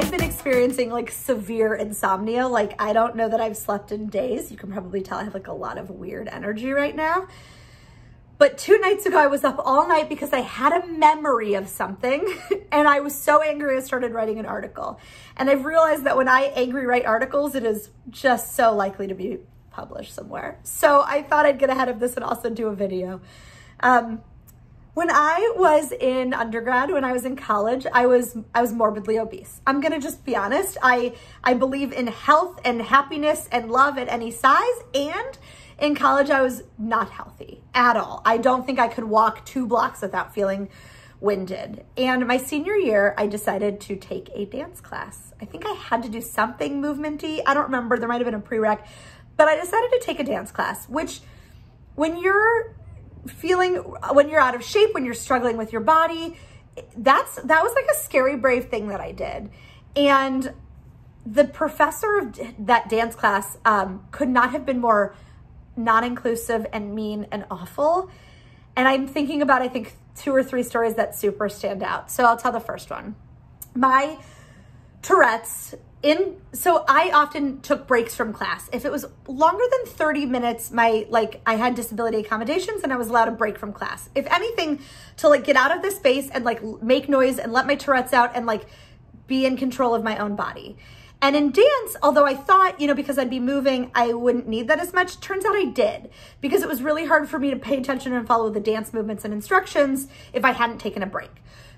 I've been experiencing like severe insomnia. Like I don't know that I've slept in days. You can probably tell I have like a lot of weird energy right now. But two nights ago, I was up all night because I had a memory of something and I was so angry I started writing an article. And I've realized that when I angry write articles, it is just so likely to be published somewhere. So I thought I'd get ahead of this and also do a video. Um, when I was in undergrad, when I was in college, I was I was morbidly obese. I'm gonna just be honest. I I believe in health and happiness and love at any size and in college, I was not healthy at all. I don't think I could walk two blocks without feeling winded. And my senior year, I decided to take a dance class. I think I had to do something movementy. I don't remember. There might have been a prereq, but I decided to take a dance class, which when you're feeling, when you're out of shape, when you're struggling with your body, that's, that was like a scary, brave thing that I did. And the professor of that dance class um, could not have been more non-inclusive and mean and awful. And I'm thinking about, I think, two or three stories that super stand out. So I'll tell the first one. My Tourette's in, so I often took breaks from class. If it was longer than 30 minutes, my, like, I had disability accommodations and I was allowed a break from class. If anything, to like get out of the space and like make noise and let my Tourette's out and like be in control of my own body. And in dance, although I thought, you know, because I'd be moving, I wouldn't need that as much, turns out I did because it was really hard for me to pay attention and follow the dance movements and instructions if I hadn't taken a break.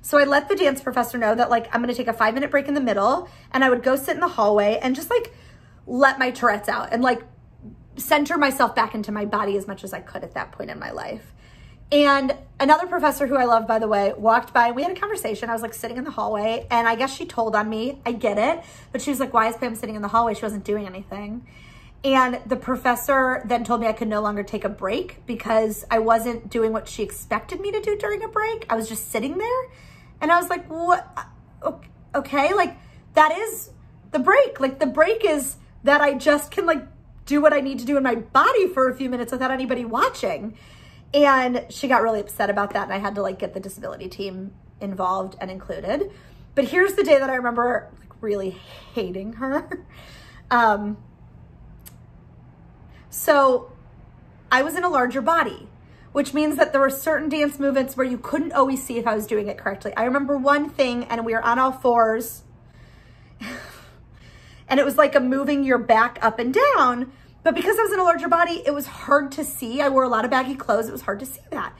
So I let the dance professor know that like, I'm going to take a five minute break in the middle and I would go sit in the hallway and just like let my Tourette's out and like center myself back into my body as much as I could at that point in my life. And another professor who I love, by the way, walked by. And we had a conversation. I was like sitting in the hallway, and I guess she told on me. I get it. But she was like, Why is Pam sitting in the hallway? She wasn't doing anything. And the professor then told me I could no longer take a break because I wasn't doing what she expected me to do during a break. I was just sitting there. And I was like, What? Okay. Like, that is the break. Like, the break is that I just can, like, do what I need to do in my body for a few minutes without anybody watching. And she got really upset about that. And I had to like get the disability team involved and included. But here's the day that I remember like really hating her. um, so I was in a larger body, which means that there were certain dance movements where you couldn't always see if I was doing it correctly. I remember one thing and we were on all fours and it was like a moving your back up and down but because I was in a larger body, it was hard to see. I wore a lot of baggy clothes. It was hard to see that.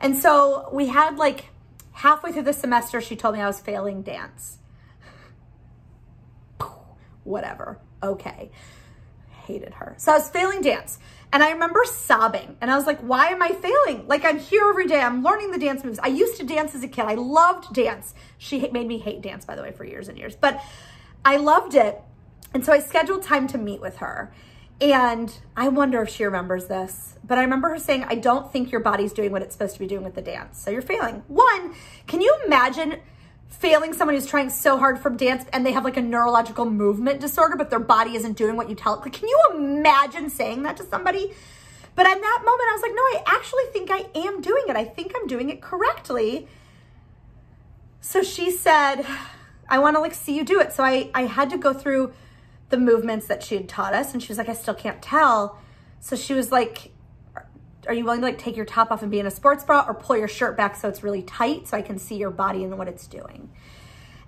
And so we had like halfway through the semester, she told me I was failing dance. Whatever. Okay. Hated her. So I was failing dance. And I remember sobbing. And I was like, why am I failing? Like I'm here every day. I'm learning the dance moves. I used to dance as a kid. I loved dance. She made me hate dance, by the way, for years and years. But I loved it. And so I scheduled time to meet with her. And I wonder if she remembers this, but I remember her saying, I don't think your body's doing what it's supposed to be doing with the dance. So you're failing. One, can you imagine failing someone who's trying so hard from dance and they have like a neurological movement disorder, but their body isn't doing what you tell it? Like, can you imagine saying that to somebody? But at that moment, I was like, no, I actually think I am doing it. I think I'm doing it correctly. So she said, I want to like see you do it. So I, I had to go through the movements that she had taught us. And she was like, I still can't tell. So she was like, are you willing to like take your top off and be in a sports bra or pull your shirt back so it's really tight so I can see your body and what it's doing?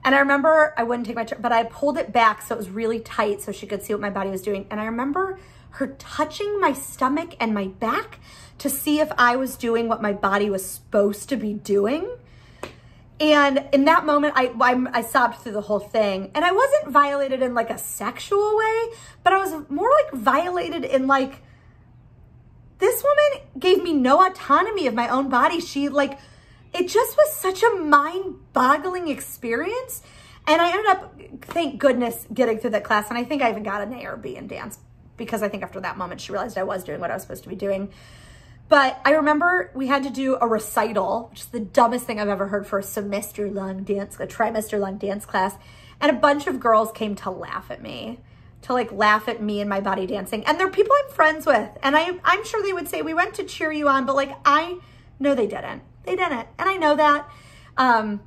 And I remember I wouldn't take my, shirt, but I pulled it back so it was really tight so she could see what my body was doing. And I remember her touching my stomach and my back to see if I was doing what my body was supposed to be doing. And in that moment, I, I, I sobbed through the whole thing. And I wasn't violated in like a sexual way, but I was more like violated in like, this gave me no autonomy of my own body. She like, it just was such a mind boggling experience. And I ended up, thank goodness, getting through that class. And I think I even got an A or B in dance because I think after that moment, she realized I was doing what I was supposed to be doing. But I remember we had to do a recital, which is the dumbest thing I've ever heard for a semester long dance, a trimester long dance class. And a bunch of girls came to laugh at me, to like laugh at me and my body dancing. And they're people I'm friends with. And I, I'm sure they would say, we went to cheer you on, but like, I know they didn't. They didn't. And I know that. Um,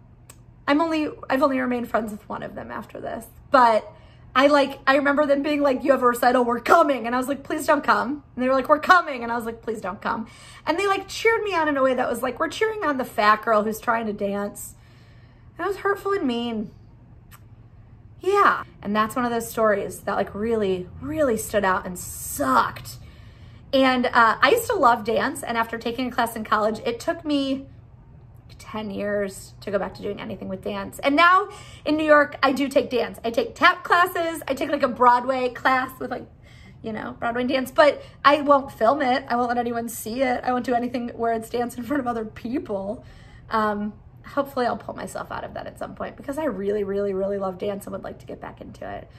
I'm only, I've only remained friends with one of them after this, but I like, I remember them being like, you have a recital, we're coming. And I was like, please don't come. And they were like, we're coming. And I was like, please don't come. And they like cheered me on in a way that was like, we're cheering on the fat girl who's trying to dance. And it was hurtful and mean. Yeah. And that's one of those stories that like really, really stood out and sucked. And uh, I used to love dance. And after taking a class in college, it took me 10 years to go back to doing anything with dance. And now in New York, I do take dance. I take tap classes. I take like a Broadway class with like, you know, Broadway dance, but I won't film it. I won't let anyone see it. I won't do anything where it's dance in front of other people. Um, hopefully I'll pull myself out of that at some point because I really, really, really love dance and would like to get back into it.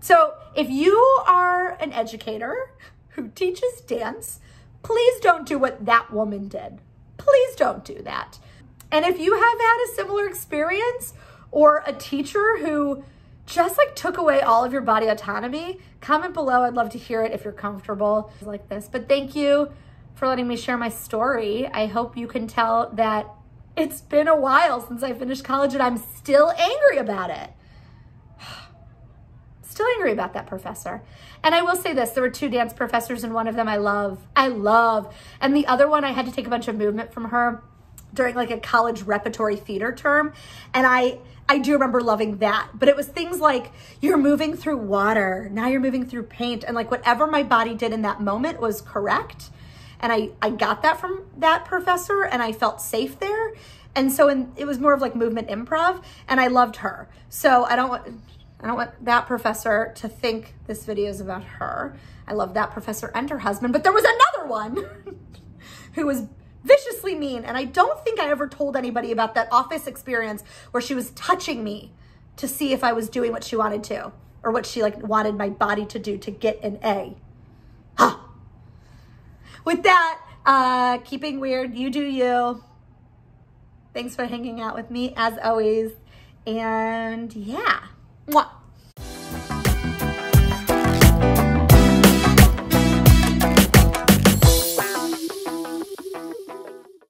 So if you are an educator who teaches dance, please don't do what that woman did. Please don't do that. And if you have had a similar experience or a teacher who just like took away all of your body autonomy, comment below. I'd love to hear it if you're comfortable like this. But thank you for letting me share my story. I hope you can tell that it's been a while since I finished college and I'm still angry about it. Still angry about that professor. And I will say this, there were two dance professors and one of them I love. I love. And the other one, I had to take a bunch of movement from her during like a college repertory theater term. And I, I do remember loving that, but it was things like you're moving through water. Now you're moving through paint. And like whatever my body did in that moment was correct. And I, I got that from that professor and I felt safe there. And so in, it was more of like movement improv and I loved her. So I don't want, I don't want that professor to think this video is about her. I love that professor and her husband, but there was another one who was viciously mean. And I don't think I ever told anybody about that office experience where she was touching me to see if I was doing what she wanted to or what she like wanted my body to do to get an A. Huh. With that, uh, keeping weird, you do you. Thanks for hanging out with me as always. And yeah. Mwah.